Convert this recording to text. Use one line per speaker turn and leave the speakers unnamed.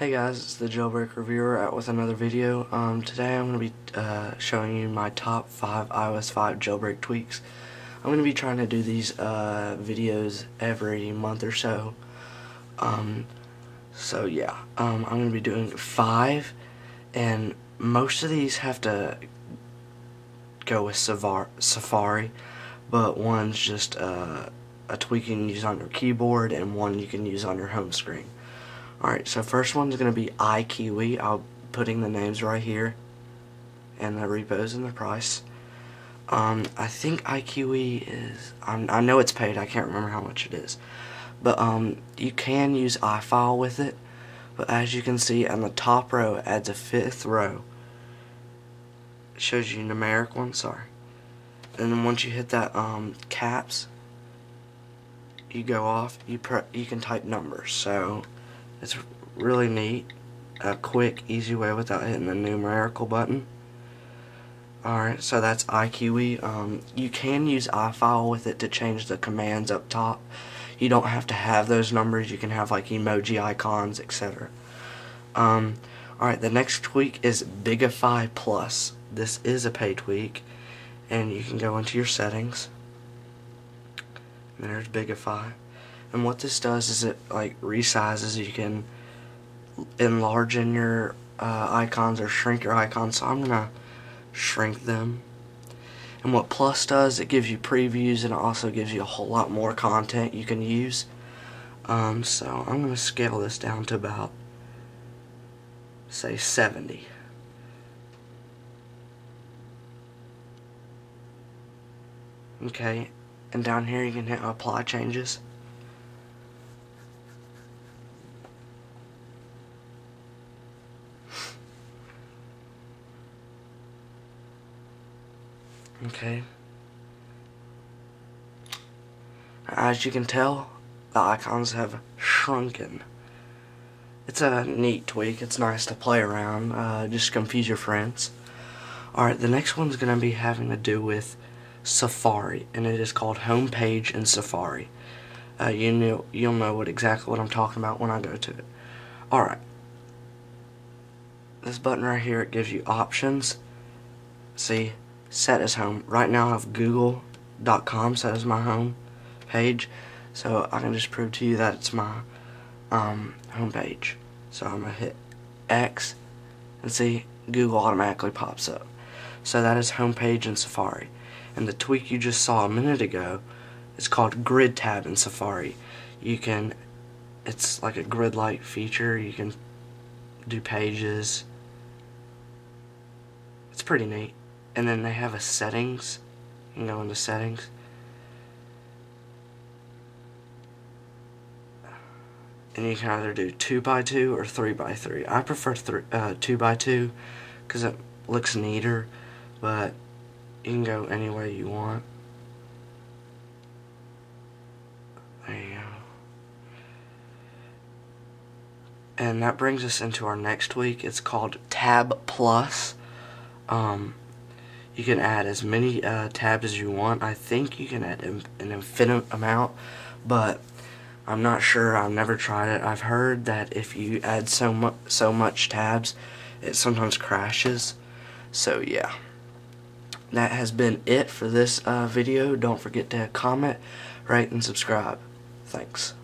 Hey guys, it's the Jailbreak Reviewer out with another video. Um, today I'm going to be uh, showing you my top 5 iOS 5 jailbreak tweaks. I'm going to be trying to do these uh, videos every month or so. Um, so yeah, um, I'm going to be doing 5 and most of these have to go with Safari, but one's just uh, a tweak you can use on your keyboard and one you can use on your home screen. Alright, so first one's going to be iKeyWi. I'll putting the names right here and the repos and the price. Um, I think iKeyWi is, I'm, i know it's paid, I can't remember how much it is. But um, you can use iFile with it, but as you can see on the top row adds a fifth row. It shows you numeric one, sorry. And then once you hit that um, caps, you go off, you, you can type numbers. So it's really neat. A quick, easy way without hitting the numerical button. Alright, so that's iKeyWi. Um, you can use iFile with it to change the commands up top. You don't have to have those numbers. You can have like emoji icons, etc. Um, Alright, the next tweak is Bigify Plus. This is a pay tweak. And you can go into your settings. There's Bigify. And what this does is it like resizes. You can enlarge in your uh, icons or shrink your icons. So I'm gonna shrink them. And what Plus does, it gives you previews and it also gives you a whole lot more content you can use. Um, so I'm to scale this down to about, say, 70. Okay, and down here you can hit apply changes. Okay. As you can tell, the icons have shrunken. It's a neat tweak. It's nice to play around. Uh, just confuse your friends. Alright, the next one's going to be having to do with Safari, and it is called Homepage in Safari. Uh, you know, you'll know what exactly what I'm talking about when I go to it. Alright. This button right here, it gives you options. See, set as home. Right now I have google.com set as my home page. So I can just prove to you that it's my um, home page. So I'm going to hit X and see Google automatically pops up. So that is homepage in Safari. And the tweak you just saw a minute ago is called Grid Tab in Safari. You can, it's like a grid-like feature. You can do pages. It's pretty neat and then they have a settings. You go into settings. And you can either do 2 by 2 or 3 by 3 I prefer uh, 2 by 2 because it looks neater but you can go any way you want. There you go. And that brings us into our next week. It's called Tab Plus. Um, you can add as many uh, tabs as you want. I think you can add an infinite amount, but I'm not sure. I've never tried it. I've heard that if you add so much so much tabs, it sometimes crashes. So yeah, that has been it for this uh, video. Don't forget to comment, rate, and subscribe. Thanks.